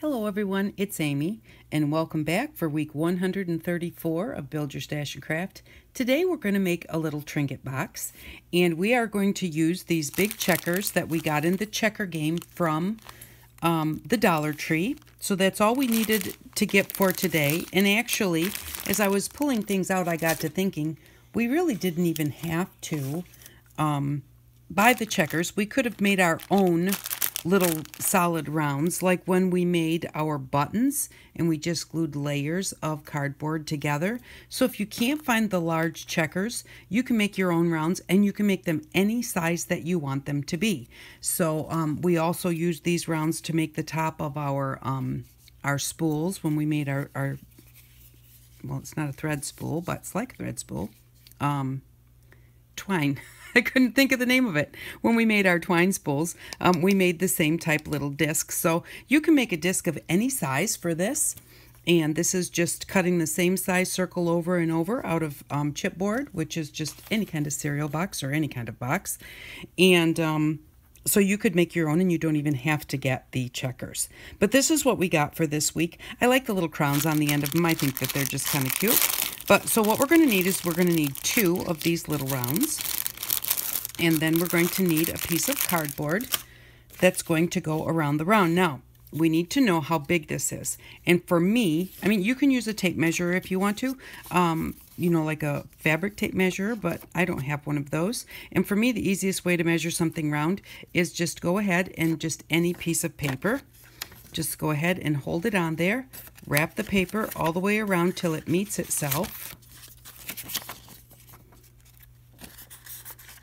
Hello everyone, it's Amy, and welcome back for week 134 of Build Your Stash and Craft. Today we're going to make a little trinket box, and we are going to use these big checkers that we got in the checker game from um, the Dollar Tree. So that's all we needed to get for today, and actually, as I was pulling things out, I got to thinking, we really didn't even have to um, buy the checkers. We could have made our own little solid rounds like when we made our buttons and we just glued layers of cardboard together. So if you can't find the large checkers, you can make your own rounds and you can make them any size that you want them to be. So um, we also used these rounds to make the top of our um, our spools when we made our, our well it's not a thread spool but it's like a thread spool um, twine I couldn't think of the name of it. When we made our twine spools, um, we made the same type little disc. So you can make a disc of any size for this. And this is just cutting the same size circle over and over out of um, chipboard, which is just any kind of cereal box or any kind of box. And um, so you could make your own and you don't even have to get the checkers. But this is what we got for this week. I like the little crowns on the end of them. I think that they're just kind of cute. But so what we're going to need is we're going to need two of these little rounds. And then we're going to need a piece of cardboard that's going to go around the round. Now, we need to know how big this is. And for me, I mean, you can use a tape measure if you want to, um, you know, like a fabric tape measure, but I don't have one of those. And for me, the easiest way to measure something round is just go ahead and just any piece of paper, just go ahead and hold it on there, wrap the paper all the way around till it meets itself.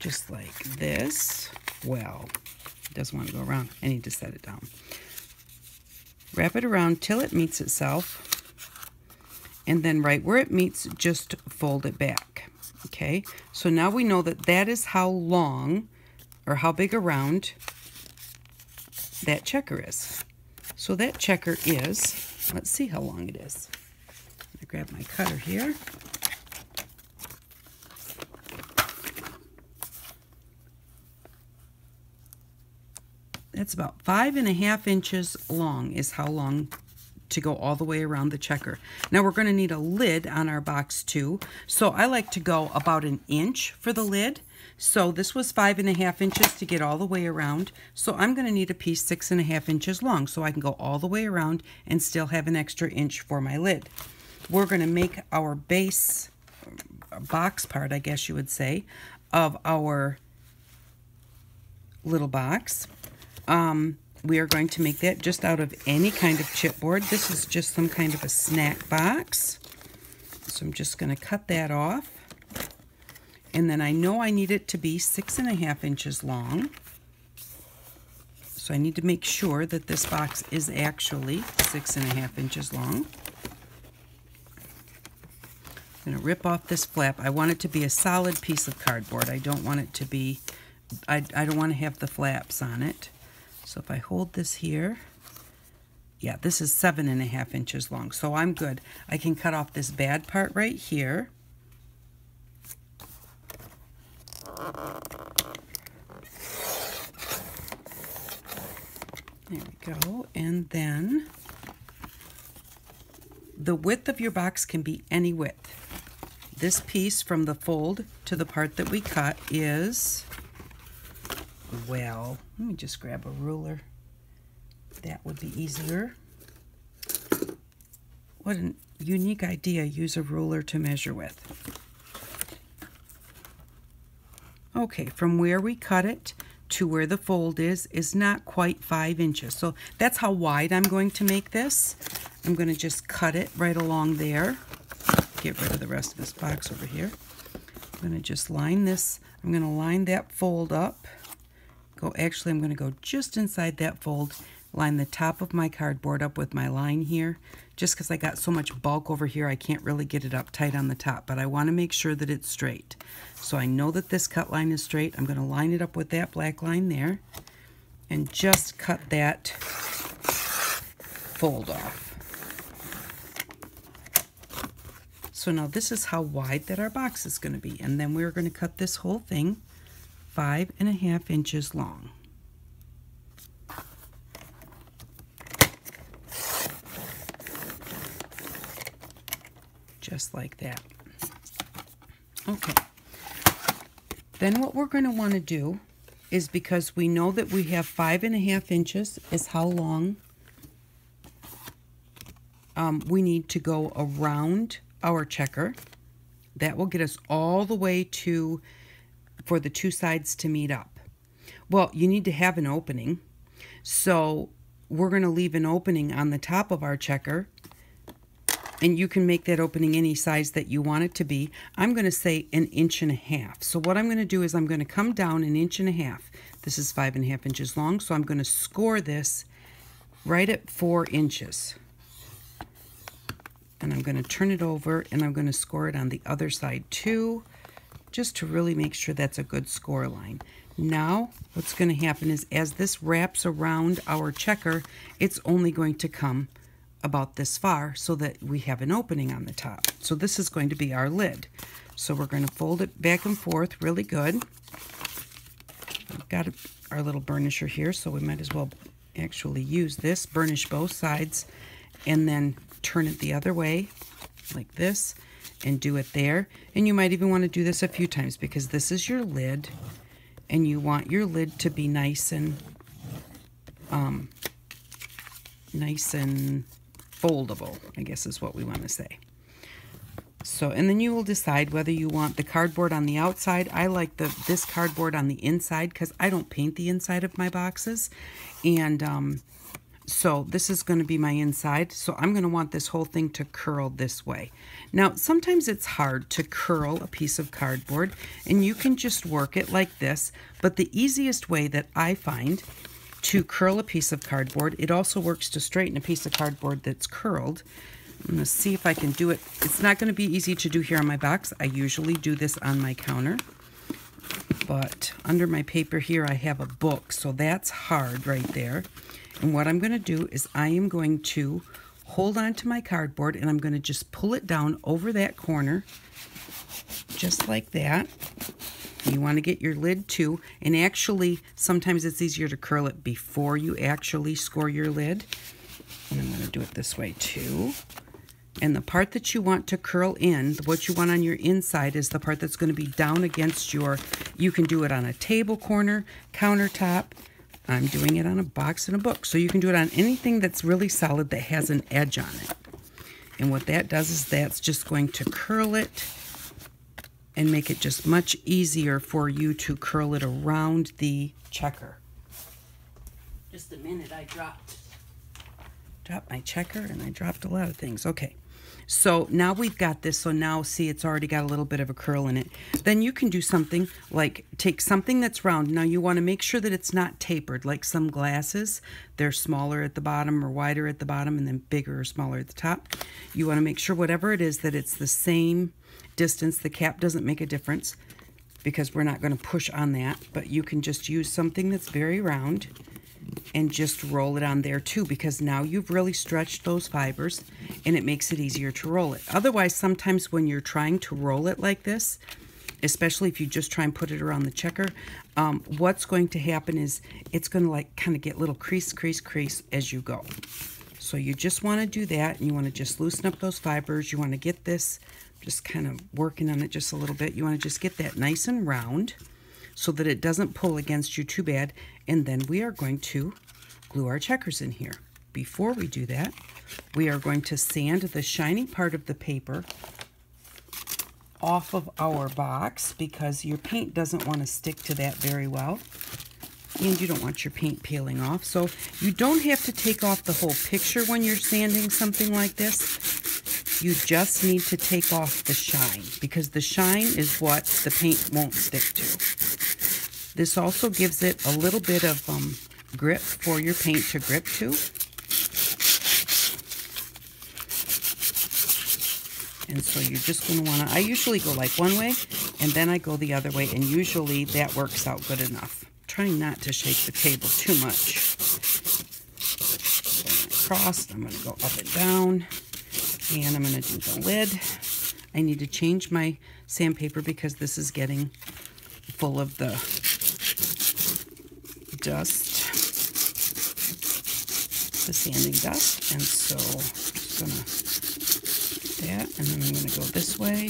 Just like this. Well, it doesn't want to go around. I need to set it down. Wrap it around till it meets itself. And then right where it meets, just fold it back. Okay, so now we know that that is how long or how big around that checker is. So that checker is, let's see how long it is. I'm grab my cutter here. That's about five and a half inches long is how long to go all the way around the checker. Now we're going to need a lid on our box too. So I like to go about an inch for the lid. So this was five and a half inches to get all the way around. So I'm going to need a piece six and a half inches long so I can go all the way around and still have an extra inch for my lid. We're going to make our base uh, box part, I guess you would say, of our little box. Um, we are going to make that just out of any kind of chipboard. This is just some kind of a snack box. So I'm just going to cut that off. And then I know I need it to be six and a half inches long. So I need to make sure that this box is actually six and a half inches long. I'm going to rip off this flap. I want it to be a solid piece of cardboard. I don't want it to be, I, I don't want to have the flaps on it. So if I hold this here, yeah, this is seven and a half inches long, so I'm good. I can cut off this bad part right here. There we go, and then the width of your box can be any width. This piece from the fold to the part that we cut is well. Let me just grab a ruler. That would be easier. What a unique idea, use a ruler to measure with. Okay, from where we cut it to where the fold is, is not quite five inches. So that's how wide I'm going to make this. I'm going to just cut it right along there. Get rid of the rest of this box over here. I'm going to just line this, I'm going to line that fold up go, actually I'm going to go just inside that fold, line the top of my cardboard up with my line here, just because I got so much bulk over here I can't really get it up tight on the top, but I want to make sure that it's straight. So I know that this cut line is straight. I'm going to line it up with that black line there and just cut that fold off. So now this is how wide that our box is going to be. And then we're going to cut this whole thing five and a half inches long. Just like that. Okay. Then what we're going to want to do is because we know that we have five and a half inches is how long um, we need to go around our checker. That will get us all the way to for the two sides to meet up. Well, you need to have an opening. So we're going to leave an opening on the top of our checker. And you can make that opening any size that you want it to be. I'm going to say an inch and a half. So what I'm going to do is I'm going to come down an inch and a half. This is five and a half inches long. So I'm going to score this right at four inches. And I'm going to turn it over and I'm going to score it on the other side too, just to really make sure that's a good score line. Now, what's going to happen is as this wraps around our checker, it's only going to come about this far so that we have an opening on the top. So this is going to be our lid. So we're going to fold it back and forth really good. We've got our little burnisher here, so we might as well actually use this. Burnish both sides and then turn it the other way like this and do it there. And you might even want to do this a few times because this is your lid and you want your lid to be nice and um, nice and foldable, I guess is what we want to say. So, and then you will decide whether you want the cardboard on the outside. I like the this cardboard on the inside because I don't paint the inside of my boxes. And um, so this is going to be my inside. So I'm going to want this whole thing to curl this way. Now, sometimes it's hard to curl a piece of cardboard and you can just work it like this. But the easiest way that I find to curl a piece of cardboard, it also works to straighten a piece of cardboard that's curled. I'm going to see if I can do it. It's not going to be easy to do here on my box. I usually do this on my counter. But under my paper here, I have a book, so that's hard right there. And what I'm going to do is I am going to hold on to my cardboard and I'm going to just pull it down over that corner, just like that. You want to get your lid too. And actually, sometimes it's easier to curl it before you actually score your lid. And I'm going to do it this way too. And the part that you want to curl in, what you want on your inside is the part that's going to be down against your, you can do it on a table corner, countertop, I'm doing it on a box and a book. So you can do it on anything that's really solid that has an edge on it. And what that does is that's just going to curl it and make it just much easier for you to curl it around the checker. Just a minute, I dropped, dropped my checker and I dropped a lot of things. Okay. So now we've got this. So now see, it's already got a little bit of a curl in it. Then you can do something like take something that's round. Now you want to make sure that it's not tapered like some glasses. They're smaller at the bottom or wider at the bottom and then bigger or smaller at the top. You want to make sure whatever it is that it's the same distance. The cap doesn't make a difference because we're not going to push on that. But you can just use something that's very round and just roll it on there too because now you've really stretched those fibers and it makes it easier to roll it. Otherwise, sometimes when you're trying to roll it like this, especially if you just try and put it around the checker, um, what's going to happen is it's going to like kind of get little crease, crease, crease as you go. So you just want to do that and you want to just loosen up those fibers. You want to get this, just kind of working on it just a little bit. You want to just get that nice and round so that it doesn't pull against you too bad. And then we are going to glue our checkers in here. Before we do that, we are going to sand the shiny part of the paper off of our box because your paint doesn't want to stick to that very well and you don't want your paint peeling off. So you don't have to take off the whole picture when you're sanding something like this. You just need to take off the shine because the shine is what the paint won't stick to. This also gives it a little bit of um, grip for your paint to grip to. And so you're just going to want to, I usually go like one way and then I go the other way and usually that works out good enough. trying not to shake the table too much. Across, I'm going to go up and down and I'm going to do the lid. I need to change my sandpaper because this is getting full of the dust, the sanding dust, and so I'm gonna get that, and then I'm to go this way.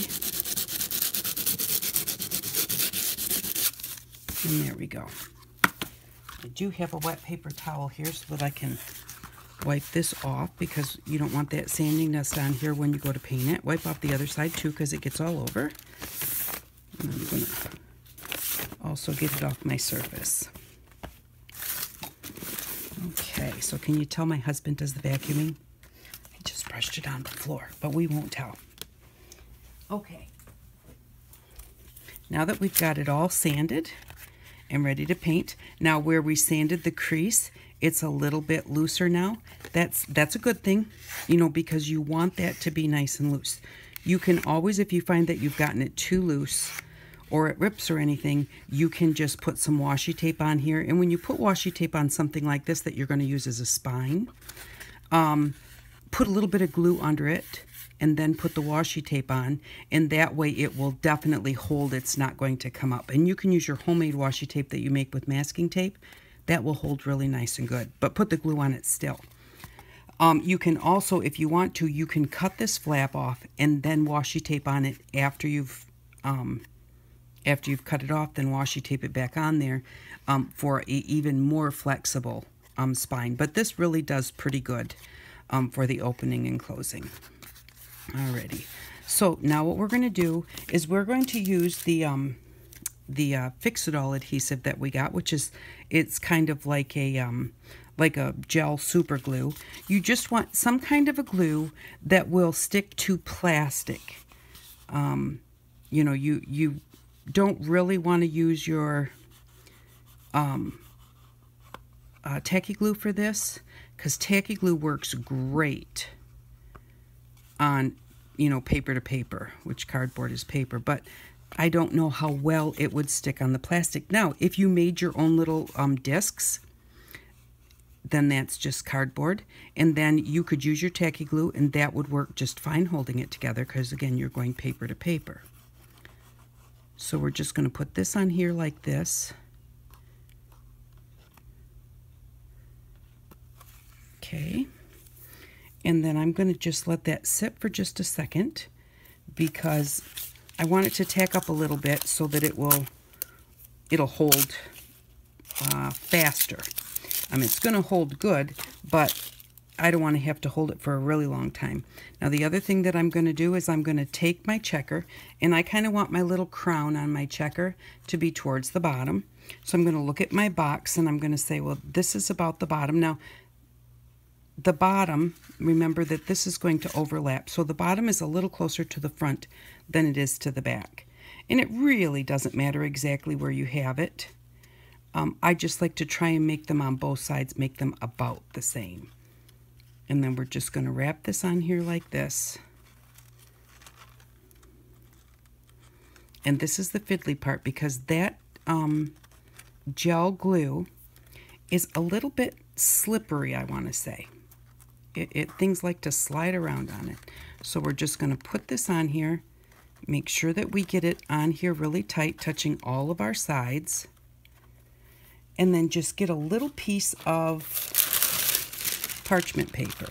And there we go. I do have a wet paper towel here so that I can wipe this off because you don't want that sanding dust on here when you go to paint it. Wipe off the other side too because it gets all over. And I'm going to also get it off my surface. Okay, so can you tell my husband does the vacuuming? He just brushed it on the floor, but we won't tell. Okay. Now that we've got it all sanded, and ready to paint. Now where we sanded the crease, it's a little bit looser now. That's that's a good thing, you know, because you want that to be nice and loose. You can always, if you find that you've gotten it too loose or it rips or anything, you can just put some washi tape on here. And when you put washi tape on something like this that you're going to use as a spine, um, put a little bit of glue under it and then put the washi tape on. And that way it will definitely hold. It's not going to come up. And you can use your homemade washi tape that you make with masking tape. That will hold really nice and good. But put the glue on it still. Um, you can also if you want to you can cut this flap off and then washi tape on it after you've um, after you've cut it off then washi tape it back on there um, for even more flexible um, spine but this really does pretty good um, for the opening and closing Alrighty. So now what we're going to do is we're going to use the um, the uh, Fix-It-All adhesive that we got, which is it's kind of like a um, like a gel super glue. You just want some kind of a glue that will stick to plastic. Um, you know, you you don't really want to use your um, uh, tacky glue for this because tacky glue works great on, you know, paper to paper, which cardboard is paper, but I don't know how well it would stick on the plastic. Now, if you made your own little um, discs, then that's just cardboard. And then you could use your tacky glue and that would work just fine holding it together because again, you're going paper to paper. So we're just going to put this on here like this. Okay. And then I'm going to just let that sit for just a second because I want it to tack up a little bit so that it will, it'll hold uh, faster. I mean, it's going to hold good, but I don't want to have to hold it for a really long time. Now, the other thing that I'm going to do is I'm going to take my checker, and I kind of want my little crown on my checker to be towards the bottom. So I'm going to look at my box, and I'm going to say, well, this is about the bottom. Now, the bottom, remember that this is going to overlap. So the bottom is a little closer to the front than it is to the back. And it really doesn't matter exactly where you have it. Um, I just like to try and make them on both sides, make them about the same. And then we're just going to wrap this on here like this. And this is the fiddly part because that um, gel glue is a little bit slippery, I want to say it, it things like to slide around on it. So we're just going to put this on here. Make sure that we get it on here really tight, touching all of our sides. And then just get a little piece of parchment paper.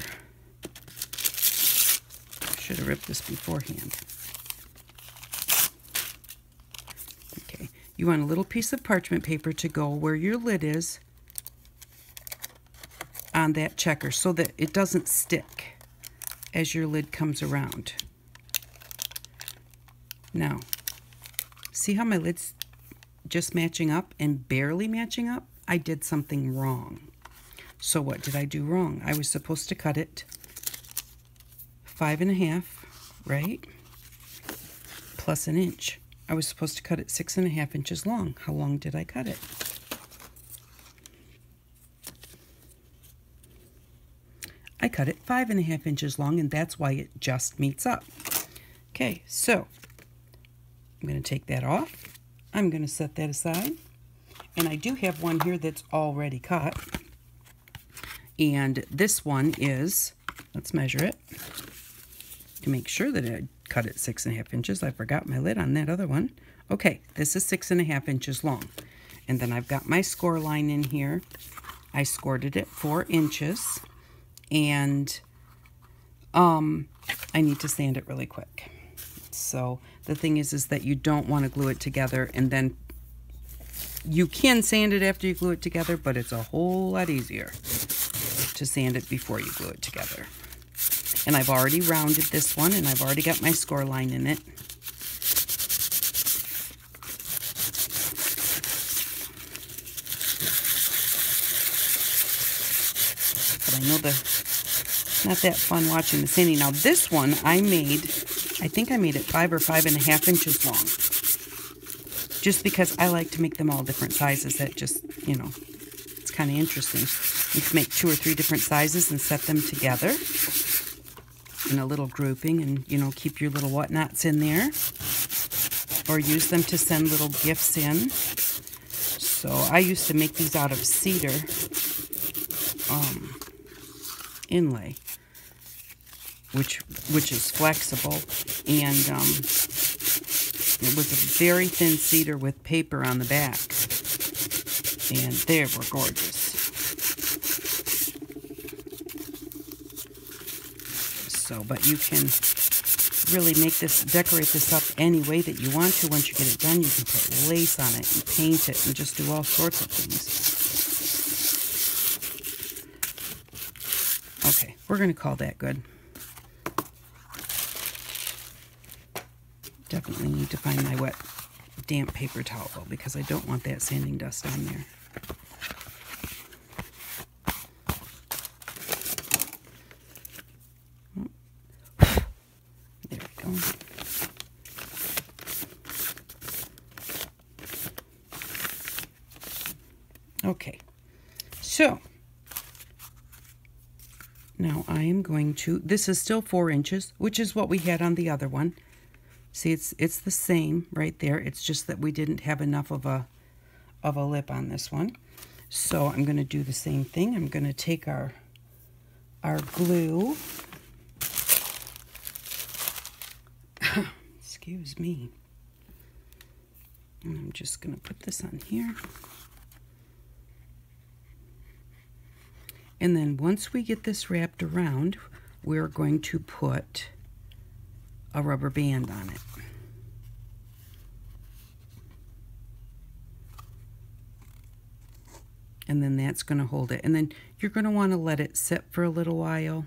Should have ripped this beforehand. Okay, you want a little piece of parchment paper to go where your lid is on that checker so that it doesn't stick as your lid comes around. Now, see how my lid's just matching up and barely matching up? I did something wrong. So what did I do wrong? I was supposed to cut it five and a half, right? Plus an inch. I was supposed to cut it six and a half inches long. How long did I cut it? I cut it five and a half inches long and that's why it just meets up. Okay, so I'm going to take that off. I'm going to set that aside. And I do have one here that's already cut. And this one is, let's measure it to make sure that I cut it six and a half inches. I forgot my lid on that other one. Okay, this is six and a half inches long. And then I've got my score line in here. I scored it at four inches and um, I need to sand it really quick. So the thing is, is that you don't want to glue it together and then you can sand it after you glue it together, but it's a whole lot easier to sand it before you glue it together. And I've already rounded this one and I've already got my score line in it. But I know the not that fun watching the sanding. Now this one I made, I think I made it five or five and a half inches long. Just because I like to make them all different sizes. That just, you know, it's kind of interesting. You can make two or three different sizes and set them together in a little grouping and, you know, keep your little whatnots in there. Or use them to send little gifts in. So I used to make these out of cedar um, inlay which which is flexible, and um, it was a very thin cedar with paper on the back, and they were gorgeous. So, but you can really make this, decorate this up any way that you want to. Once you get it done, you can put lace on it and paint it and just do all sorts of things. Okay, we're going to call that good. Definitely need to find my wet, damp paper towel because I don't want that sanding dust on there. There we go. Okay, so now I to, this is still four inches, which is what we had on the other one. See, it's it's the same right there. It's just that we didn't have enough of a of a lip on this one. So I'm going to do the same thing. I'm going to take our our glue. Excuse me. And I'm just going to put this on here. And then once we get this wrapped around, we're going to put a rubber band on it. And then that's going to hold it. And then you're going to want to let it sit for a little while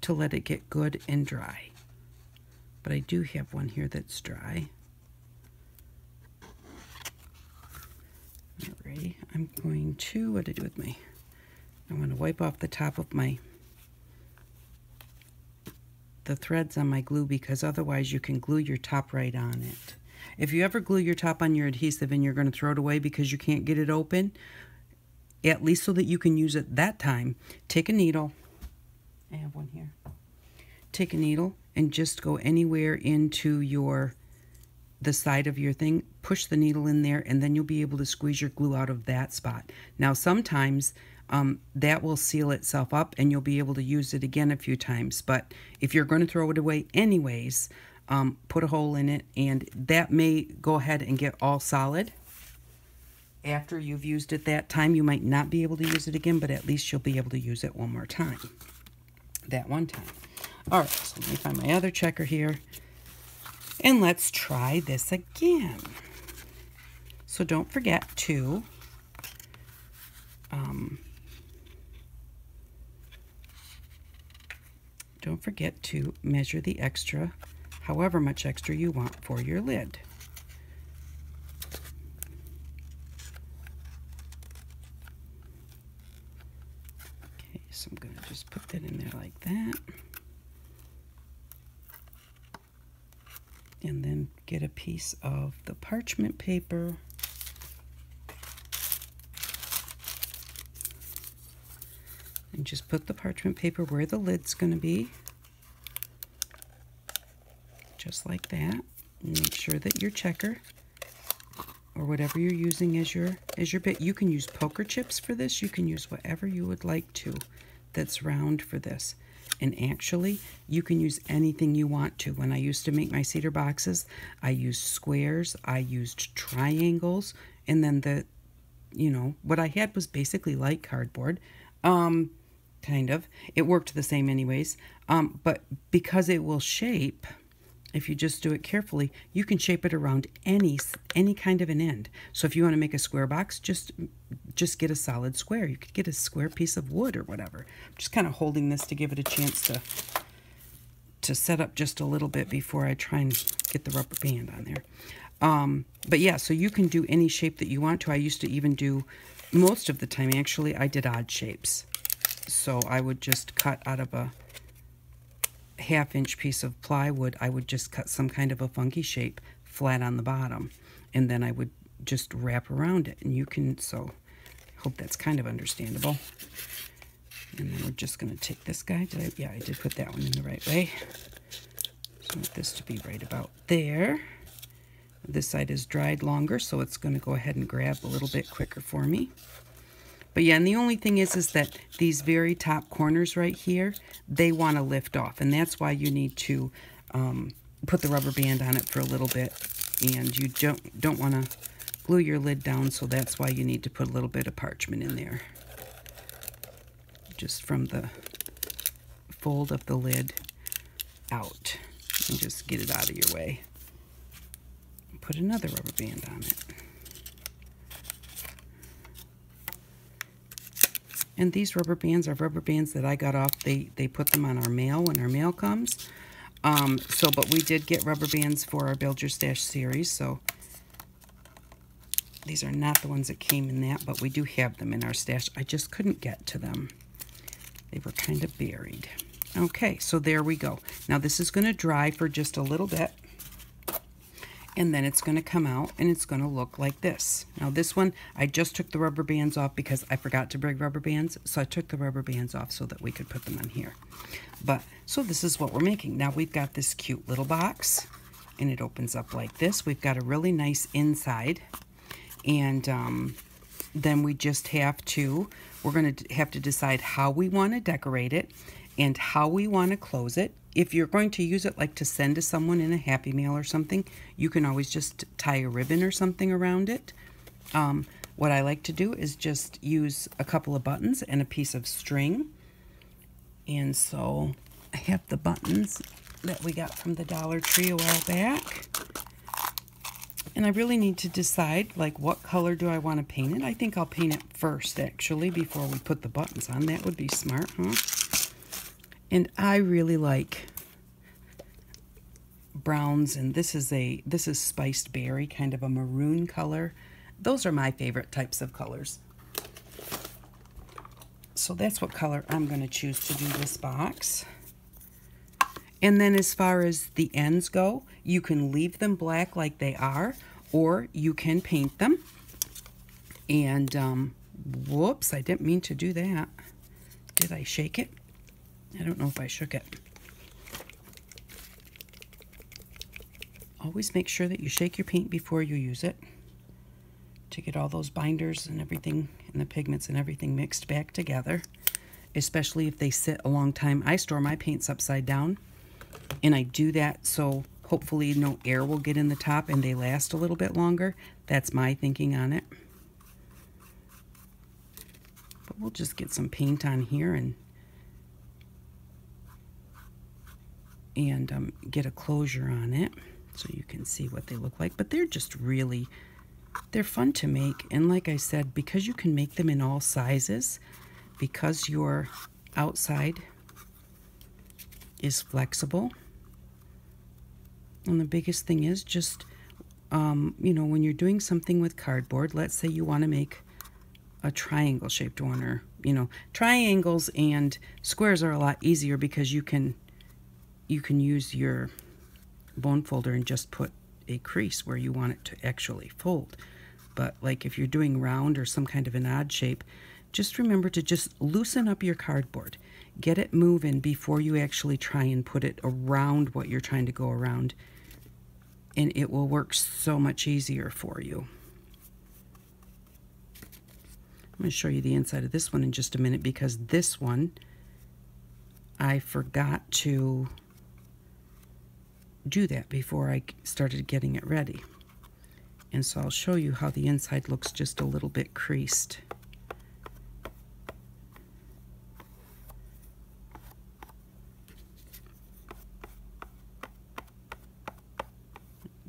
to let it get good and dry. But I do have one here that's dry. Alrighty, I'm going to, what did I do with my, I want to wipe off the top of my the threads on my glue because otherwise you can glue your top right on it. If you ever glue your top on your adhesive and you're going to throw it away because you can't get it open, at least so that you can use it that time, take a needle. I have one here. Take a needle and just go anywhere into your the side of your thing, push the needle in there, and then you'll be able to squeeze your glue out of that spot. Now, sometimes um, that will seal itself up and you'll be able to use it again a few times. But if you're going to throw it away anyways, um, put a hole in it and that may go ahead and get all solid. After you've used it that time, you might not be able to use it again, but at least you'll be able to use it one more time. That one time. All right, so let me find my other checker here. And let's try this again. So don't forget to um, Don't forget to measure the extra, however much extra you want for your lid. Okay, so I'm going to just put that in there like that. And then get a piece of the parchment paper. And just put the parchment paper where the lid's going to be. Just like that. Make sure that your checker or whatever you're using as your as your bit you can use poker chips for this. You can use whatever you would like to that's round for this. And actually you can use anything you want to. When I used to make my cedar boxes I used squares I used triangles and then the you know what I had was basically light cardboard. Um kind of. It worked the same anyways. Um, but because it will shape, if you just do it carefully, you can shape it around any any kind of an end. So if you want to make a square box, just just get a solid square. You could get a square piece of wood or whatever. I'm just kind of holding this to give it a chance to to set up just a little bit before I try and get the rubber band on there. Um, but yeah, so you can do any shape that you want to. I used to even do, most of the time actually, I did odd shapes. So I would just cut out of a half inch piece of plywood, I would just cut some kind of a funky shape flat on the bottom. And then I would just wrap around it. And you can, so hope that's kind of understandable. And then we're just going to take this guy. Did I? Yeah, I did put that one in the right way. So I want this to be right about there. This side is dried longer, so it's going to go ahead and grab a little bit quicker for me. But yeah, and the only thing is, is that these very top corners right here, they want to lift off. And that's why you need to um, put the rubber band on it for a little bit. And you don't, don't want to glue your lid down, so that's why you need to put a little bit of parchment in there. Just from the fold of the lid out. And just get it out of your way. Put another rubber band on it. And these rubber bands are rubber bands that I got off. They, they put them on our mail when our mail comes. Um, so, but we did get rubber bands for our Build Your Stash series. So, these are not the ones that came in that, but we do have them in our stash. I just couldn't get to them. They were kind of buried. Okay, so there we go. Now, this is going to dry for just a little bit and then it's going to come out and it's going to look like this. Now this one, I just took the rubber bands off because I forgot to bring rubber bands, so I took the rubber bands off so that we could put them on here. But, so this is what we're making. Now we've got this cute little box, and it opens up like this. We've got a really nice inside, and um, then we just have to, we're going to have to decide how we want to decorate it and how we want to close it if you're going to use it like to send to someone in a Happy Mail or something, you can always just tie a ribbon or something around it. Um, what I like to do is just use a couple of buttons and a piece of string. And so I have the buttons that we got from the Dollar Tree a while back. And I really need to decide, like, what color do I want to paint it? I think I'll paint it first, actually, before we put the buttons on. That would be smart, huh? And I really like browns and this is a this is spiced berry kind of a maroon color. Those are my favorite types of colors. So that's what color I'm going to choose to do this box. And then as far as the ends go you can leave them black like they are or you can paint them. And um, whoops I didn't mean to do that. Did I shake it I don't know if I shook it. Always make sure that you shake your paint before you use it to get all those binders and everything and the pigments and everything mixed back together, especially if they sit a long time. I store my paints upside down and I do that so hopefully no air will get in the top and they last a little bit longer. That's my thinking on it. But we'll just get some paint on here and and um, get a closure on it so you can see what they look like. But they're just really, they're fun to make. And like I said, because you can make them in all sizes, because your outside is flexible. And the biggest thing is just, um, you know, when you're doing something with cardboard, let's say you want to make a triangle shaped one or, you know, triangles and squares are a lot easier because you can you can use your bone folder and just put a crease where you want it to actually fold. But like if you're doing round or some kind of an odd shape, just remember to just loosen up your cardboard. Get it moving before you actually try and put it around what you're trying to go around. And it will work so much easier for you. I'm going to show you the inside of this one in just a minute because this one I forgot to do that before I started getting it ready. And so I'll show you how the inside looks just a little bit creased.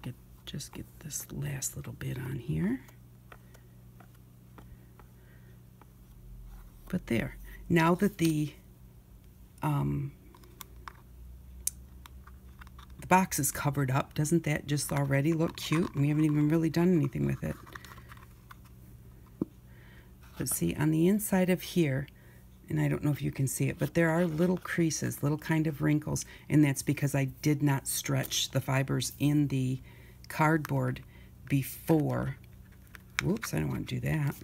Get, just get this last little bit on here. But there. Now that the um, box is covered up, doesn't that just already look cute? We haven't even really done anything with it. But see, on the inside of here, and I don't know if you can see it, but there are little creases, little kind of wrinkles, and that's because I did not stretch the fibers in the cardboard before. Whoops, I don't want to do that.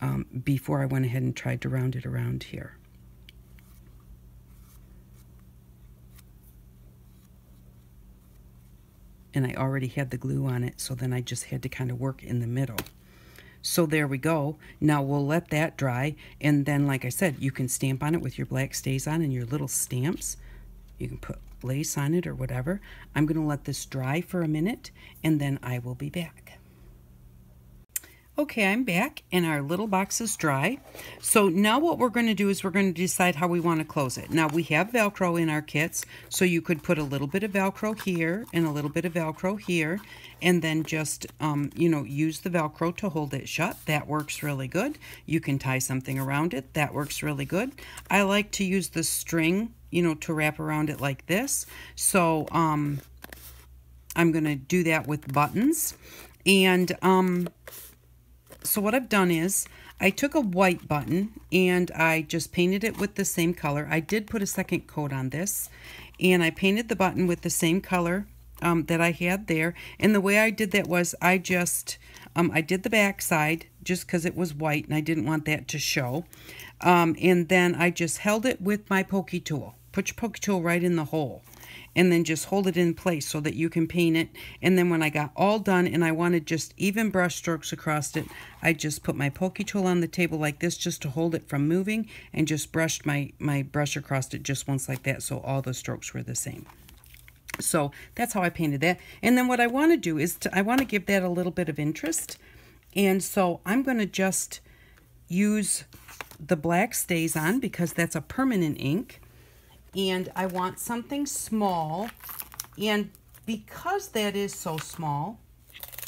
Um, before I went ahead and tried to round it around here. And I already had the glue on it, so then I just had to kind of work in the middle. So there we go. Now we'll let that dry. And then, like I said, you can stamp on it with your black StazOn and your little stamps. You can put lace on it or whatever. I'm going to let this dry for a minute and then I will be back. Okay, I'm back and our little box is dry. So now what we're going to do is we're going to decide how we want to close it. Now we have Velcro in our kits, so you could put a little bit of Velcro here and a little bit of Velcro here and then just, um, you know, use the Velcro to hold it shut. That works really good. You can tie something around it. That works really good. I like to use the string, you know, to wrap around it like this. So um, I'm going to do that with buttons. And... Um, so what I've done is I took a white button and I just painted it with the same color. I did put a second coat on this and I painted the button with the same color um, that I had there. And the way I did that was I just, um, I did the back side just because it was white and I didn't want that to show. Um, and then I just held it with my pokey tool. Put your pokey tool right in the hole and then just hold it in place so that you can paint it. And then when I got all done and I wanted just even brush strokes across it, I just put my pokey tool on the table like this just to hold it from moving and just brushed my, my brush across it just once like that so all the strokes were the same. So that's how I painted that. And then what I want to do is to, I want to give that a little bit of interest. And so I'm going to just use the black StazOn because that's a permanent ink and I want something small. And because that is so small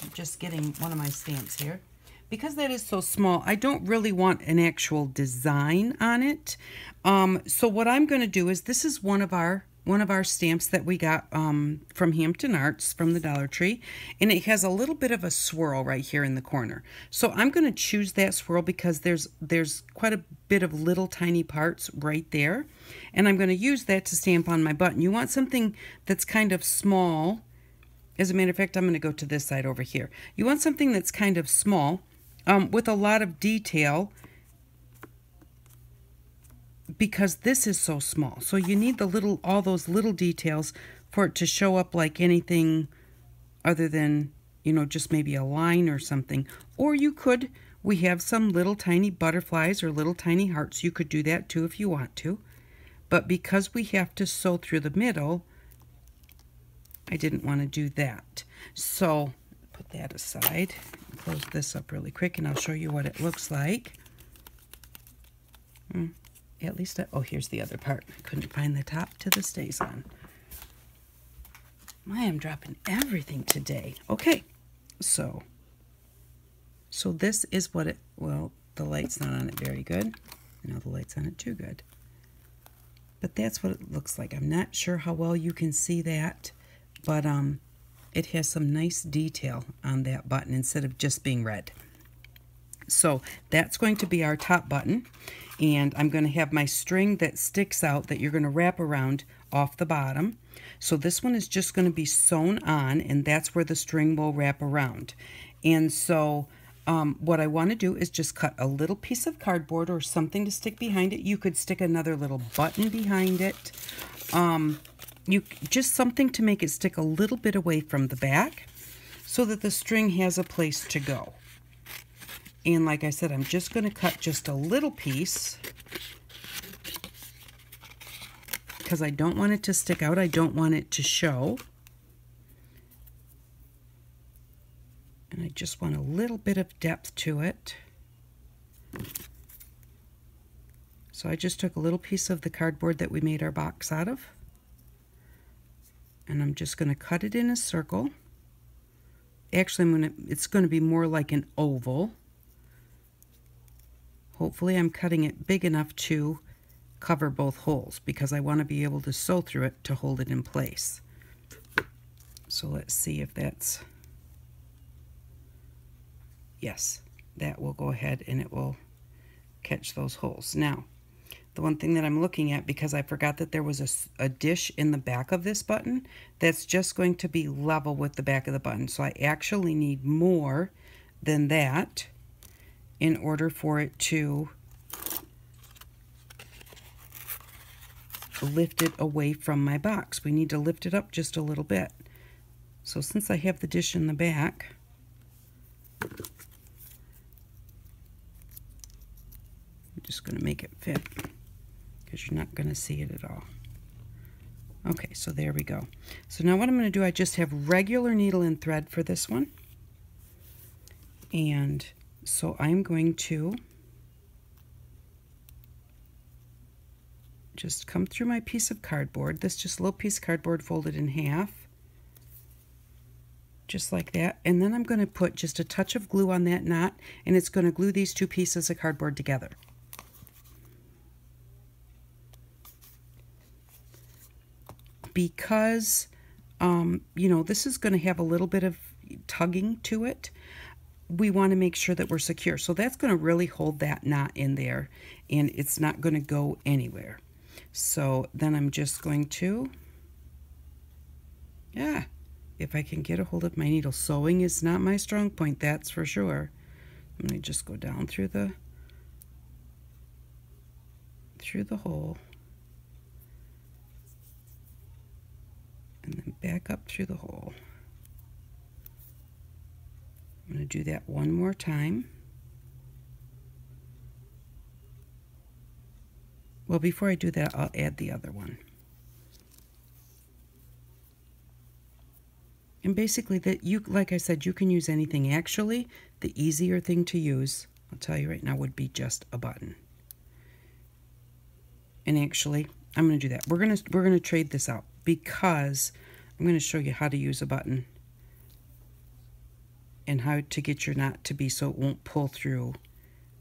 I'm just getting one of my stamps here. Because that is so small I don't really want an actual design on it. Um, so what I'm going to do is this is one of our one of our stamps that we got um, from Hampton Arts from the Dollar Tree. And it has a little bit of a swirl right here in the corner. So I'm going to choose that swirl because there's, there's quite a bit of little tiny parts right there. And I'm going to use that to stamp on my button. You want something that's kind of small. As a matter of fact, I'm going to go to this side over here. You want something that's kind of small um, with a lot of detail because this is so small. So you need the little, all those little details for it to show up like anything other than, you know, just maybe a line or something. Or you could, we have some little tiny butterflies or little tiny hearts. You could do that too if you want to. But because we have to sew through the middle, I didn't want to do that. So put that aside. Close this up really quick and I'll show you what it looks like. Hmm at least, I, oh, here's the other part. I couldn't find the top to the StazOn. I am dropping everything today. Okay, so, so this is what it, well, the light's not on it very good. Now the light's on it too good. But that's what it looks like. I'm not sure how well you can see that, but um, it has some nice detail on that button instead of just being red. So that's going to be our top button and I'm going to have my string that sticks out that you're going to wrap around off the bottom. So this one is just going to be sewn on and that's where the string will wrap around. And so um, what I want to do is just cut a little piece of cardboard or something to stick behind it. You could stick another little button behind it. Um, you Just something to make it stick a little bit away from the back so that the string has a place to go. And like I said, I'm just going to cut just a little piece because I don't want it to stick out. I don't want it to show. And I just want a little bit of depth to it. So I just took a little piece of the cardboard that we made our box out of. And I'm just going to cut it in a circle. actually I'm gonna it's gonna be more like an oval. Hopefully I'm cutting it big enough to cover both holes because I want to be able to sew through it to hold it in place. So let's see if that's, yes, that will go ahead and it will catch those holes. Now, the one thing that I'm looking at, because I forgot that there was a, a, dish in the back of this button, that's just going to be level with the back of the button. So I actually need more than that in order for it to lift it away from my box. We need to lift it up just a little bit. So since I have the dish in the back, I'm just going to make it fit because you're not going to see it at all. Okay, so there we go. So now what I'm going to do, I just have regular needle and thread for this one. And so I'm going to just come through my piece of cardboard. This just little piece of cardboard folded in half. Just like that. And then I'm going to put just a touch of glue on that knot and it's going to glue these two pieces of cardboard together. because, um, you know, this is going to have a little bit of tugging to it, we want to make sure that we're secure. So that's going to really hold that knot in there and it's not going to go anywhere. So then I'm just going to, yeah, if I can get a hold of my needle. Sewing is not my strong point, that's for sure. Let me just go down through the, through the hole. and then back up through the hole. I'm going to do that one more time. Well, before I do that, I'll add the other one. And basically, that you, like I said, you can use anything. Actually, the easier thing to use, I'll tell you right now, would be just a button. And actually, I'm going to do that. We're going to we're going to trade this out because I'm going to show you how to use a button and how to get your knot to be so it won't pull through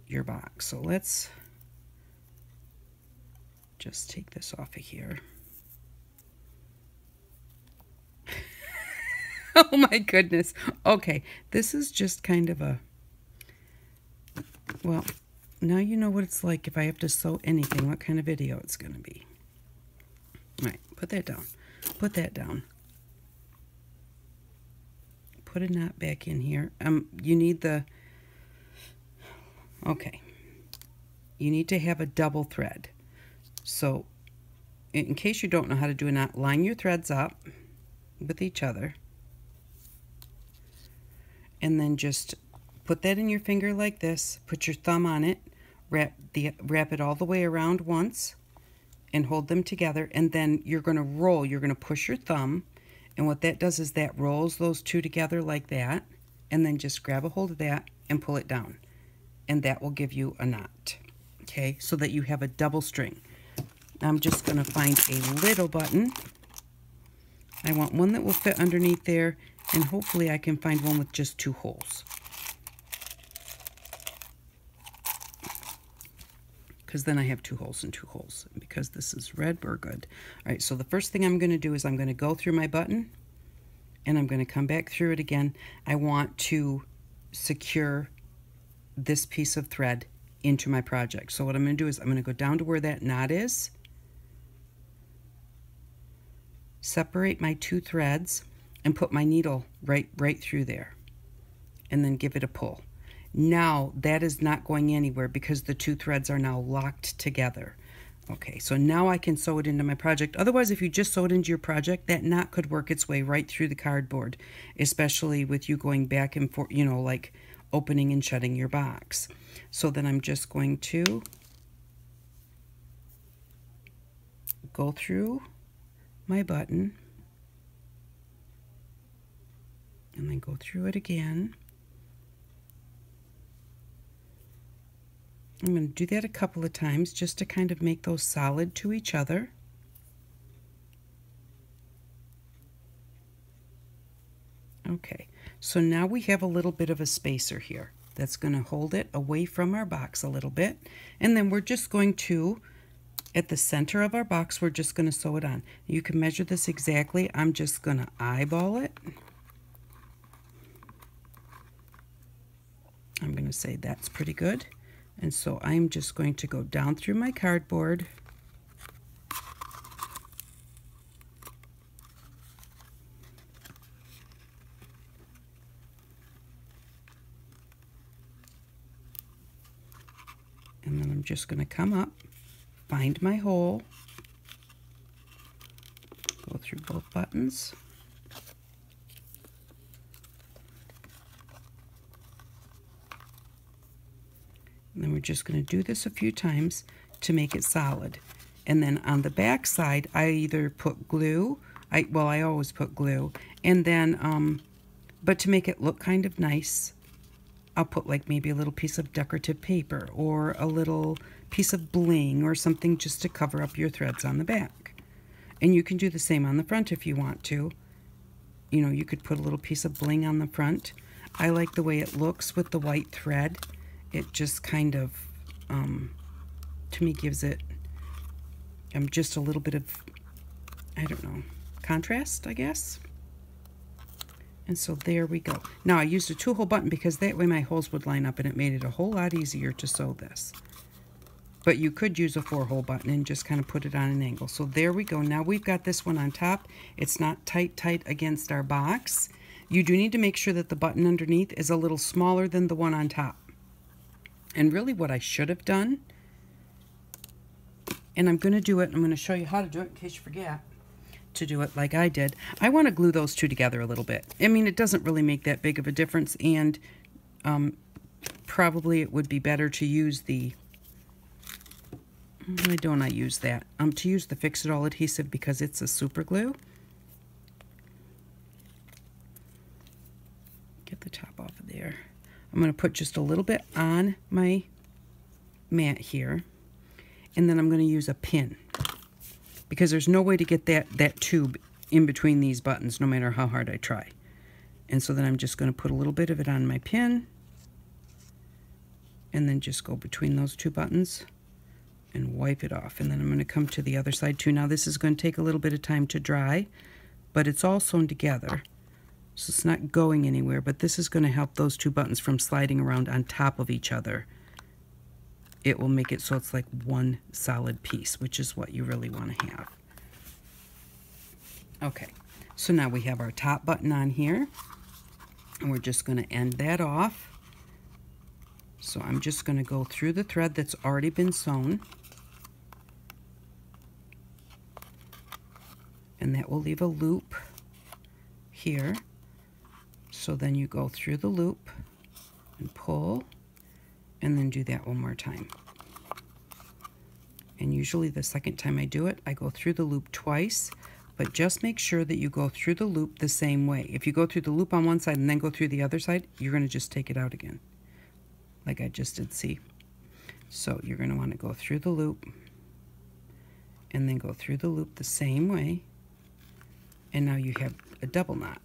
your box. So let's just take this off of here. oh my goodness. Okay, this is just kind of a, well, now you know what it's like if I have to sew anything, what kind of video it's going to be. All right, put that down. Put that down. Put a knot back in here. Um, you need the, okay. You need to have a double thread. So, in case you don't know how to do a knot, line your threads up with each other. And then just put that in your finger like this. Put your thumb on it. Wrap, the, wrap it all the way around once and hold them together and then you're going to roll you're going to push your thumb and what that does is that rolls those two together like that and then just grab a hold of that and pull it down. And that will give you a knot okay? So that you have a double string. I'm just going to find a little button. I want one that will fit underneath there and hopefully I can find one with just two holes because then I have two holes and two holes. And because this is red, we're good. All right, so the first thing I'm going to do is I'm going to go through my button and I'm going to come back through it again. I want to secure this piece of thread into my project. So what I'm going to do is I'm going to go down to where that knot is, separate my two threads, and put my needle right, right through there, and then give it a pull. Now that is not going anywhere because the two threads are now locked together. Okay, so now I can sew it into my project. Otherwise, if you just sew it into your project, that knot could work its way right through the cardboard, especially with you going back and forth, you know, like opening and shutting your box. So then I'm just going to go through my button and then go through it again. I'm going to do that a couple of times just to kind of make those solid to each other. Okay, So now we have a little bit of a spacer here that's going to hold it away from our box a little bit. And then we're just going to, at the center of our box, we're just going to sew it on. You can measure this exactly. I'm just going to eyeball it. I'm going to say that's pretty good. And so I'm just going to go down through my cardboard and then I'm just going to come up, find my hole, go through both buttons. We're just going to do this a few times to make it solid. And then on the back side, I either put glue, I well, I always put glue, and then, um, but to make it look kind of nice, I'll put like maybe a little piece of decorative paper or a little piece of bling or something just to cover up your threads on the back. And you can do the same on the front if you want to. You know, you could put a little piece of bling on the front. I like the way it looks with the white thread. It just kind of, um, to me, gives it um, just a little bit of, I don't know, contrast, I guess. And so there we go. Now I used a two-hole button because that way my holes would line up and it made it a whole lot easier to sew this. But you could use a four-hole button and just kind of put it on an angle. So there we go. Now we've got this one on top. It's not tight, tight against our box. You do need to make sure that the button underneath is a little smaller than the one on top. And really what I should have done, and I'm going to do it, I'm going to show you how to do it in case you forget to do it like I did. I want to glue those two together a little bit. I mean, it doesn't really make that big of a difference, and um, probably it would be better to use the, why don't I use that? Um, to use the Fix-It-All adhesive because it's a super glue. Get the top off of there. I'm going to put just a little bit on my mat here, and then I'm going to use a pin because there's no way to get that, that tube in between these buttons no matter how hard I try. And so then I'm just going to put a little bit of it on my pin and then just go between those two buttons and wipe it off. And then I'm going to come to the other side too. Now this is going to take a little bit of time to dry, but it's all sewn together. So it's not going anywhere, but this is going to help those two buttons from sliding around on top of each other it will make it so it's like one solid piece, which is what you really want to have. Okay, so now we have our top button on here, and we're just going to end that off. So I'm just going to go through the thread that's already been sewn. And that will leave a loop here. So then you go through the loop and pull and then do that one more time. And usually the second time I do it, I go through the loop twice, but just make sure that you go through the loop the same way. If you go through the loop on one side and then go through the other side, you're going to just take it out again, like I just did see. So you're going to want to go through the loop and then go through the loop the same way. And now you have a double knot.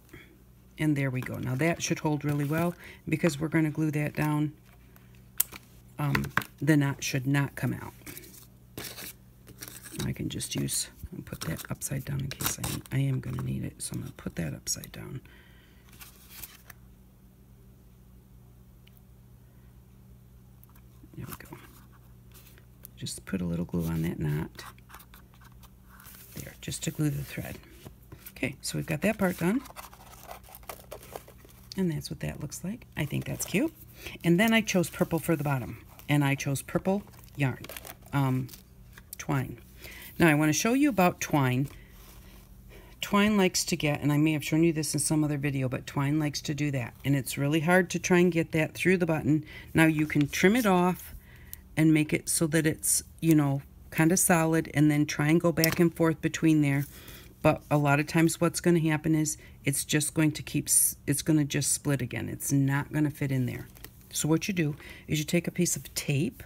And there we go. Now that should hold really well because we're going to glue that down um, the knot should not come out. I can just use, and put that upside down in case I, I am going to need it. So I'm going to put that upside down. There we go. Just put a little glue on that knot. There, just to glue the thread. Okay, so we've got that part done. And that's what that looks like. I think that's cute. And then I chose purple for the bottom and I chose purple yarn, um, twine. Now I want to show you about twine. Twine likes to get, and I may have shown you this in some other video, but twine likes to do that. And it's really hard to try and get that through the button. Now you can trim it off and make it so that it's, you know, kind of solid and then try and go back and forth between there. But a lot of times what's going to happen is it's just going to keep, it's going to just split again. It's not going to fit in there. So what you do is you take a piece of tape,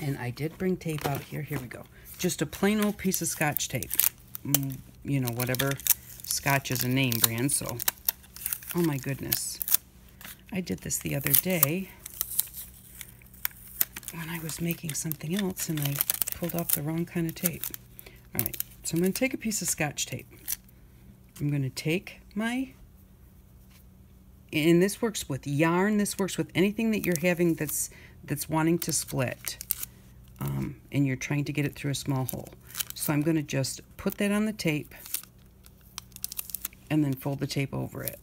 and I did bring tape out here. Here we go. Just a plain old piece of scotch tape. Mm, you know, whatever. Scotch is a name brand, so Oh my goodness. I did this the other day when I was making something else and I pulled off the wrong kind of tape. All right, so I'm going to take a piece of scotch tape. I'm going to take my, and this works with yarn, this works with anything that you're having that's, that's wanting to split. Um, and you're trying to get it through a small hole. So I'm going to just put that on the tape and then fold the tape over it.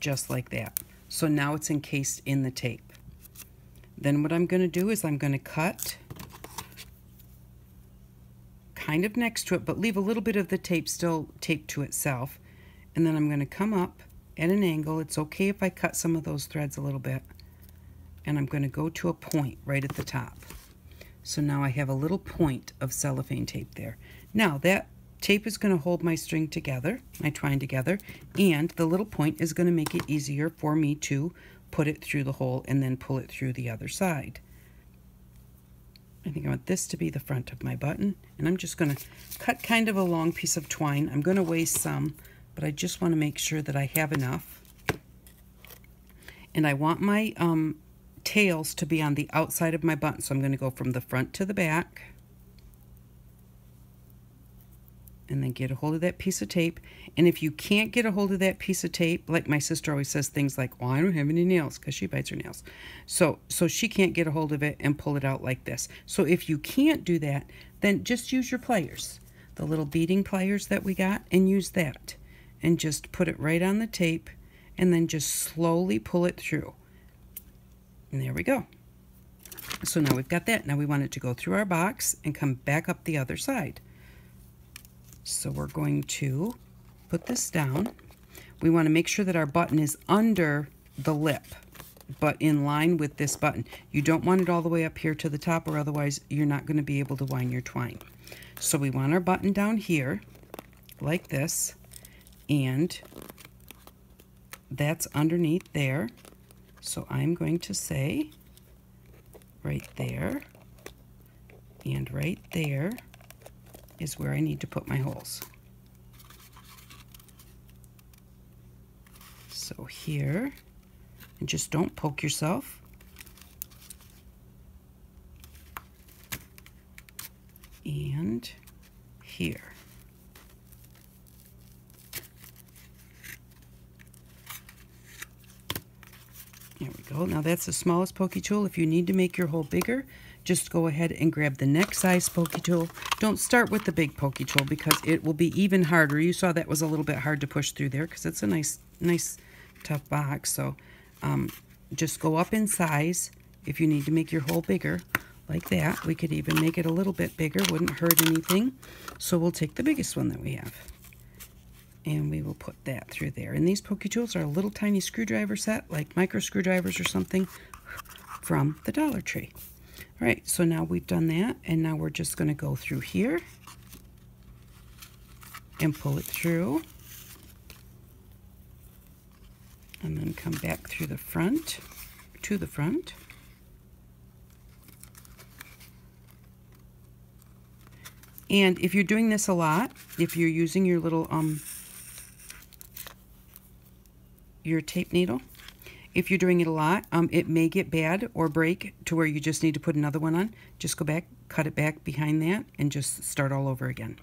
Just like that. So now it's encased in the tape. Then what I'm going to do is I'm going to cut kind of next to it, but leave a little bit of the tape still taped to itself. And then I'm going to come up at an angle. It's okay if I cut some of those threads a little bit. And I'm going to go to a point right at the top. So now I have a little point of cellophane tape there. Now that tape is going to hold my string together, my twine together, and the little point is going to make it easier for me to put it through the hole and then pull it through the other side. I think I want this to be the front of my button and I'm just going to cut kind of a long piece of twine. I'm going to waste some but I just want to make sure that I have enough. And I want my um, tails to be on the outside of my button so I'm going to go from the front to the back and then get a hold of that piece of tape. And if you can't get a hold of that piece of tape, like my sister always says things like, well, I don't have any nails because she bites her nails. So, so she can't get a hold of it and pull it out like this. So if you can't do that, then just use your pliers, the little beading pliers that we got, and use that. And just put it right on the tape and then just slowly pull it through. And there we go. So now we've got that. Now we want it to go through our box and come back up the other side. So we're going to put this down. We want to make sure that our button is under the lip, but in line with this button. You don't want it all the way up here to the top or otherwise you're not going to be able to wind your twine. So we want our button down here like this and that's underneath there. So I'm going to say right there and right there is where I need to put my holes. So here, and just don't poke yourself. And here. There we go. Now that's the smallest pokey tool. If you need to make your hole bigger, just go ahead and grab the next size pokey tool. Don't start with the big pokey tool because it will be even harder. You saw that was a little bit hard to push through there because it's a nice, nice, tough box. So um, just go up in size if you need to make your hole bigger like that. We could even make it a little bit bigger, wouldn't hurt anything. So we'll take the biggest one that we have and we will put that through there. And these pokey tools are a little tiny screwdriver set, like micro screwdrivers or something from the Dollar Tree. All right, so now we've done that, and now we're just going to go through here and pull it through. And then come back through the front, to the front. And if you're doing this a lot, if you're using your little, um, your tape needle, if you're doing it a lot, um, it may get bad or break to where you just need to put another one on. Just go back, cut it back behind that, and just start all over again.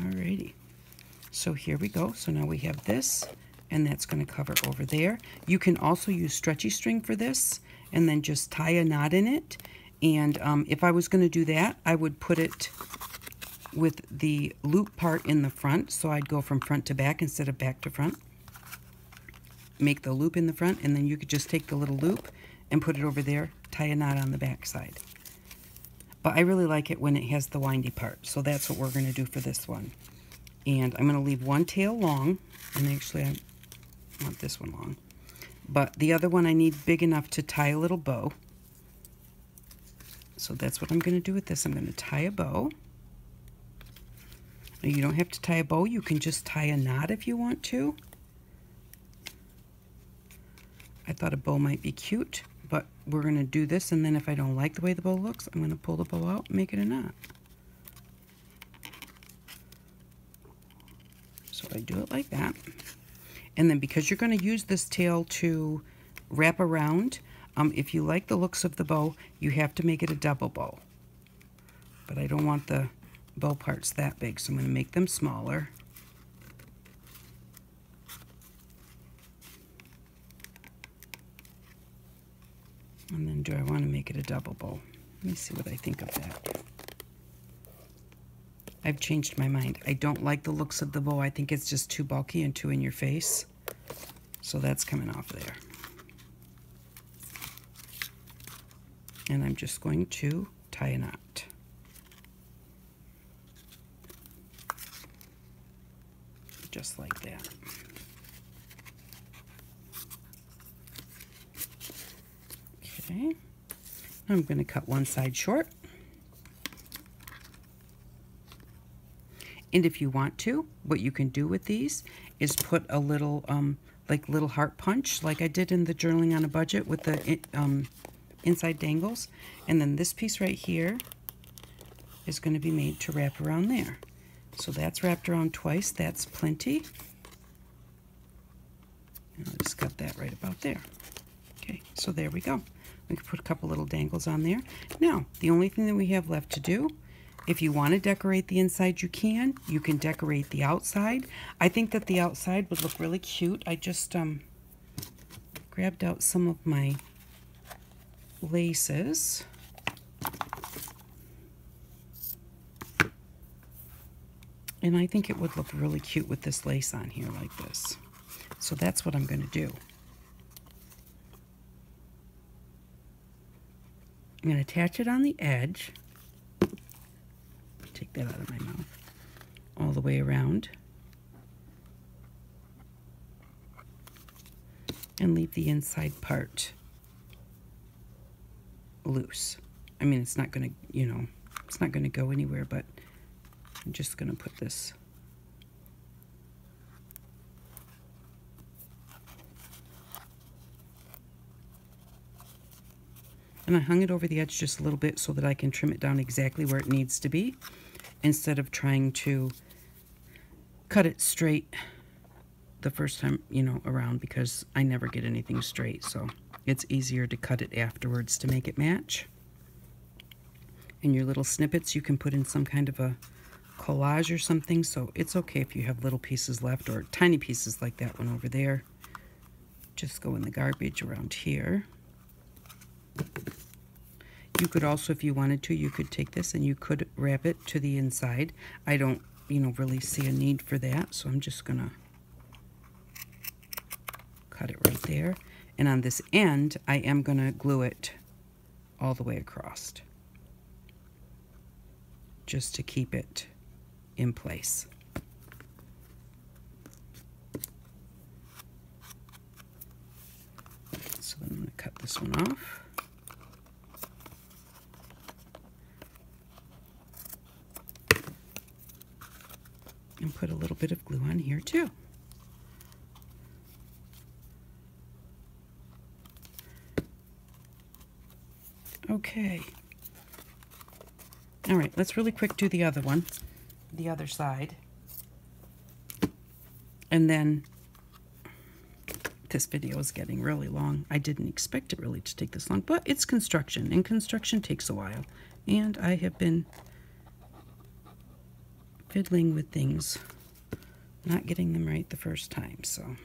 Alrighty. So here we go. So now we have this, and that's going to cover over there. You can also use stretchy string for this, and then just tie a knot in it. And um, if I was going to do that, I would put it with the loop part in the front, so I'd go from front to back instead of back to front. Make the loop in the front, and then you could just take the little loop and put it over there, tie a knot on the back side. But I really like it when it has the windy part, so that's what we're going to do for this one. And I'm going to leave one tail long, and actually I want this one long. But the other one I need big enough to tie a little bow. So that's what I'm going to do with this. I'm going to tie a bow. You don't have to tie a bow, you can just tie a knot if you want to. I thought a bow might be cute, But we're going to do this, and then if I don't like the way the bow looks, I'm going to pull the bow out make it a knot. So I do it like that. And then because you're going to use this tail to wrap around, um, if you like the looks of the bow, you have to make it a double bow. But I don't want the bow parts that big, so I'm going to make them smaller. And then do I want to make it a double bow? Let me see what I think of that. I've changed my mind. I don't like the looks of the bow. I think it's just too bulky and too in your face. So that's coming off there. And I'm just going to tie a knot. Just like that. Okay. I'm going to cut one side short. And if you want to, what you can do with these is put a little, um, like little heart punch, like I did in the Journaling on a Budget with the um, inside dangles. And then this piece right here is going to be made to wrap around there. So that's wrapped around twice. That's plenty. And I'll just cut that right about there. Okay, so there we go. We can put a couple little dangles on there. Now, the only thing that we have left to do, if you want to decorate the inside, you can. You can decorate the outside. I think that the outside would look really cute. I just um, grabbed out some of my laces. And I think it would look really cute with this lace on here like this. So that's what I'm going to do. I'm going to attach it on the edge. Take that out of my mouth. All the way around. And leave the inside part loose. I mean, it's not going to, you know, it's not going to go anywhere, but I'm just going to put this And I hung it over the edge just a little bit so that I can trim it down exactly where it needs to be instead of trying to cut it straight the first time, you know, around because I never get anything straight. So it's easier to cut it afterwards to make it match. And your little snippets you can put in some kind of a collage or something. So it's okay if you have little pieces left or tiny pieces like that one over there. Just go in the garbage around here. You could also, if you wanted to, you could take this and you could wrap it to the inside. I don't, you know, really see a need for that, so I'm just going to cut it right there. And on this end, I am going to glue it all the way across just to keep it in place. So I'm going to cut this one off. and put a little bit of glue on here too. Okay. All right, let's really quick do the other one, the other side. And then this video is getting really long. I didn't expect it really to take this long, but it's construction, and construction takes a while. And I have been fiddling with things, not getting them right the first time. So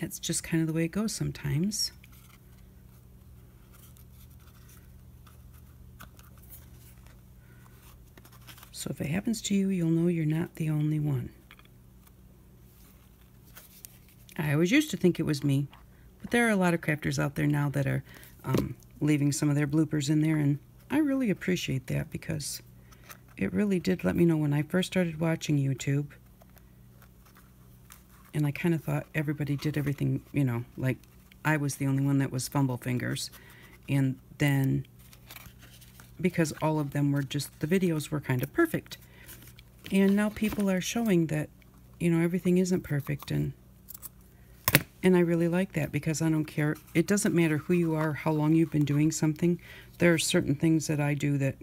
that's just kind of the way it goes sometimes. So if it happens to you, you'll know you're not the only one. I always used to think it was me, but there are a lot of crafters out there now that are um, leaving some of their bloopers in there, and I really appreciate that because it really did let me know when I first started watching YouTube. And I kind of thought everybody did everything, you know, like I was the only one that was fumble fingers. And then because all of them were just, the videos were kind of perfect. And now people are showing that, you know, everything isn't perfect and And I really like that because I don't care. It doesn't matter who you are, how long you've been doing something. There are certain things that I do that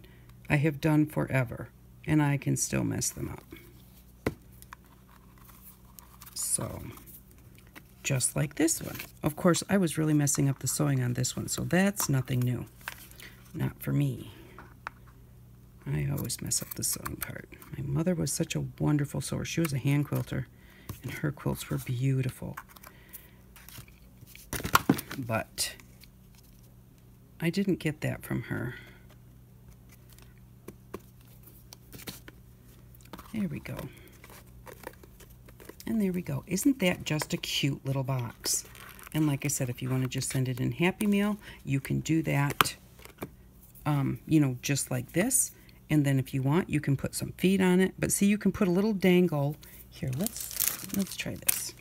I have done forever, and I can still mess them up. So, just like this one. Of course, I was really messing up the sewing on this one, so that's nothing new. Not for me. I always mess up the sewing part. My mother was such a wonderful sewer. She was a hand quilter, and her quilts were beautiful. But I didn't get that from her. There we go. And there we go. Isn't that just a cute little box? And like I said, if you want to just send it in Happy Mail, you can do that, um, you know, just like this. And then if you want, you can put some feet on it. But see, you can put a little dangle. Here, let's, let's try this.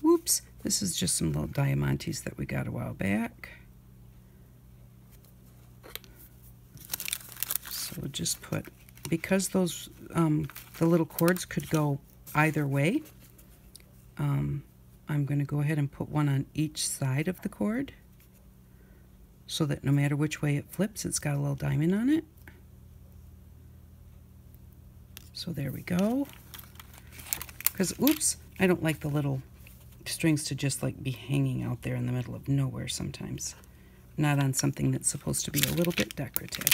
Whoops, this is just some little diamantes that we got a while back. So we'll just put, because those, um, the little cords could go either way, um, I'm going to go ahead and put one on each side of the cord so that no matter which way it flips, it's got a little diamond on it. So there we go. Because, oops, I don't like the little strings to just like be hanging out there in the middle of nowhere sometimes. Not on something that's supposed to be a little bit decorative.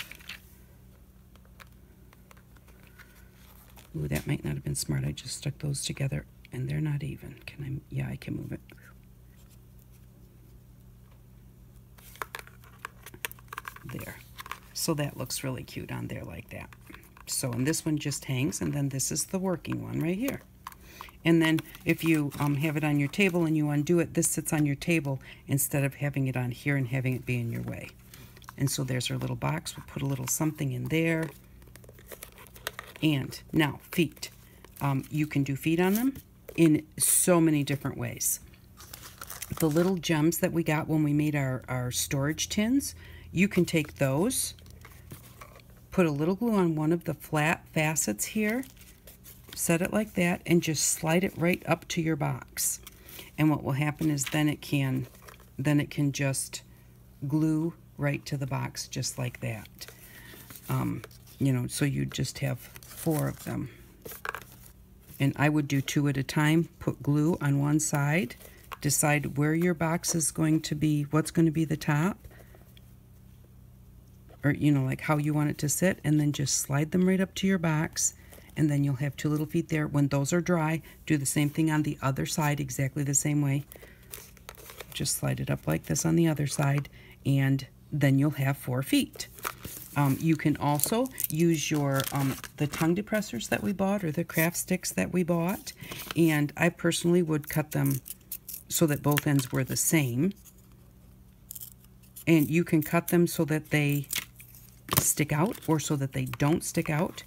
Ooh, that might not have been smart. I just stuck those together and they're not even. Can I? Yeah, I can move it. There. So that looks really cute on there like that. So, and this one just hangs, and then this is the working one right here. And then if you um, have it on your table and you undo it, this sits on your table instead of having it on here and having it be in your way. And so there's our little box. We'll put a little something in there. And now, feet. Um, you can do feet on them in so many different ways. The little gems that we got when we made our, our storage tins, you can take those, put a little glue on one of the flat facets here, set it like that, and just slide it right up to your box. And what will happen is then it can, then it can just glue right to the box just like that. Um, you know, so you just have four of them. And I would do two at a time, put glue on one side, decide where your box is going to be, what's going to be the top, or, you know, like how you want it to sit, and then just slide them right up to your box, and then you'll have two little feet there. When those are dry, do the same thing on the other side, exactly the same way. Just slide it up like this on the other side, and then you'll have four feet. Um, you can also use your um, the tongue depressors that we bought or the craft sticks that we bought. And I personally would cut them so that both ends were the same. And you can cut them so that they stick out or so that they don't stick out.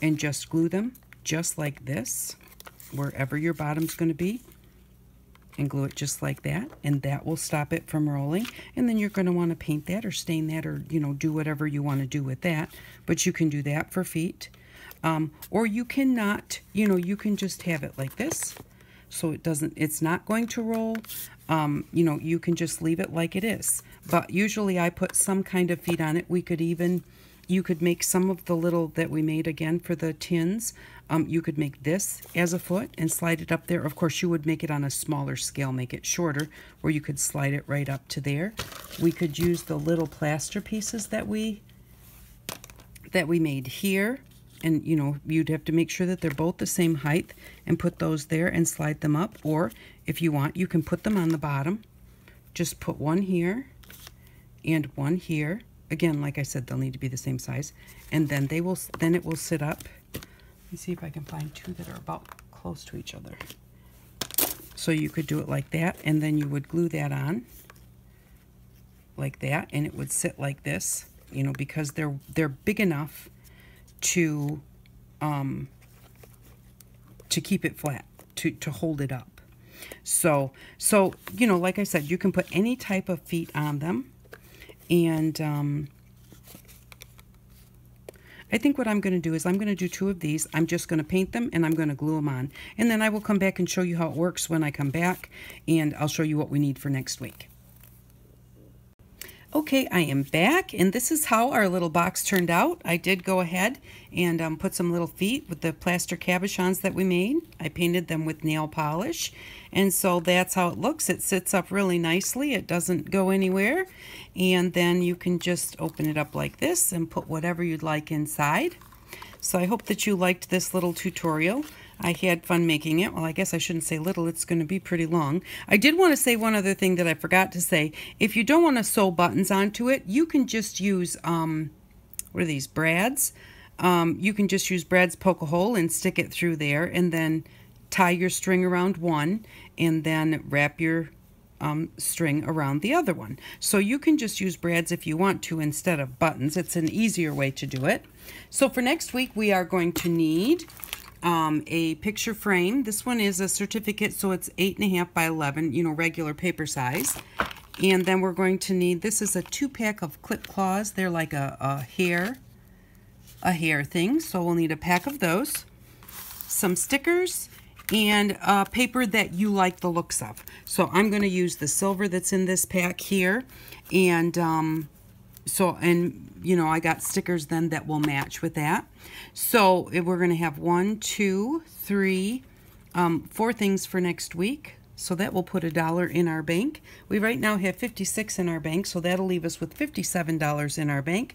And just glue them just like this, wherever your bottom's going to be and glue it just like that and that will stop it from rolling. And then you're going to want to paint that or stain that or you know do whatever you want to do with that. But you can do that for feet. Um, or you cannot you know you can just have it like this so it doesn't it's not going to roll. Um, you know you can just leave it like it is. But usually I put some kind of feet on it. We could even you could make some of the little that we made again for the tins um, you could make this as a foot and slide it up there. Of course, you would make it on a smaller scale, make it shorter, where you could slide it right up to there. We could use the little plaster pieces that we that we made here. And, you know, you'd have to make sure that they're both the same height and put those there and slide them up. Or, if you want, you can put them on the bottom. Just put one here and one here. Again, like I said, they'll need to be the same size. And then they will, then it will sit up me see if I can find two that are about close to each other. So you could do it like that, and then you would glue that on like that, and it would sit like this, you know, because they're they're big enough to um, to keep it flat, to to hold it up. So so you know, like I said, you can put any type of feet on them, and um, I think what I'm going to do is I'm going to do two of these. I'm just going to paint them and I'm going to glue them on. And then I will come back and show you how it works when I come back and I'll show you what we need for next week. Okay, I am back, and this is how our little box turned out. I did go ahead and um, put some little feet with the plaster cabochons that we made. I painted them with nail polish, and so that's how it looks. It sits up really nicely. It doesn't go anywhere, and then you can just open it up like this and put whatever you'd like inside. So I hope that you liked this little tutorial. I had fun making it. Well, I guess I shouldn't say little. It's going to be pretty long. I did want to say one other thing that I forgot to say. If you don't want to sew buttons onto it, you can just use, um, what are these, brads? Um, you can just use brads, poke a hole and stick it through there and then tie your string around one and then wrap your um, string around the other one. So you can just use brads if you want to instead of buttons. It's an easier way to do it. So for next week, we are going to need um, a picture frame. This one is a certificate, so it's 8.5 by 11, you know, regular paper size. And then we're going to need, this is a two-pack of clip claws. They're like a, a hair, a hair thing, so we'll need a pack of those. Some stickers, and uh, paper that you like the looks of. So I'm going to use the silver that's in this pack here. And um, so, and you know, I got stickers then that will match with that. So we're going to have one, two, three, um, four things for next week. So that will put a dollar in our bank. We right now have 56 in our bank, so that'll leave us with $57 in our bank.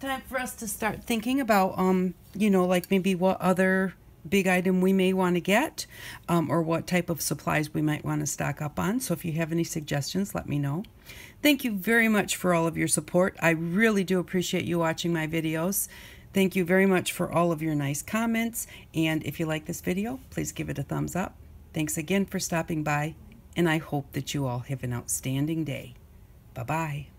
Time for us to start thinking about, um, you know, like maybe what other big item we may want to get um, or what type of supplies we might want to stock up on. So if you have any suggestions, let me know. Thank you very much for all of your support. I really do appreciate you watching my videos. Thank you very much for all of your nice comments. And if you like this video, please give it a thumbs up. Thanks again for stopping by, and I hope that you all have an outstanding day. Bye-bye.